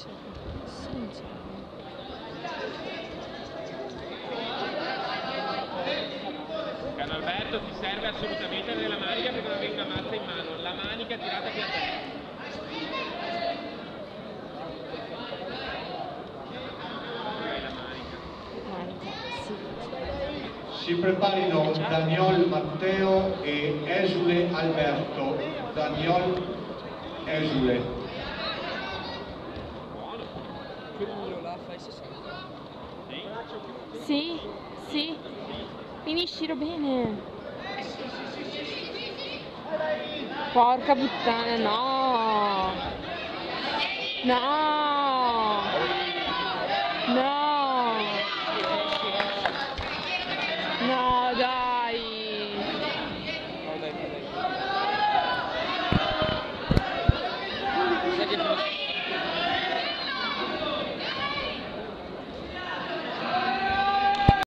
Cioè, Carlo Alberto ti serve assolutamente nella manica perché non avevi una mazza in mano, la manica tirata che a te. Si preparino Daniol Matteo e Esule Alberto. Daniol Esule. va, fai 60. Sì, sì. Finiscilo bene. Porca puttana, no. No. No. No, dai.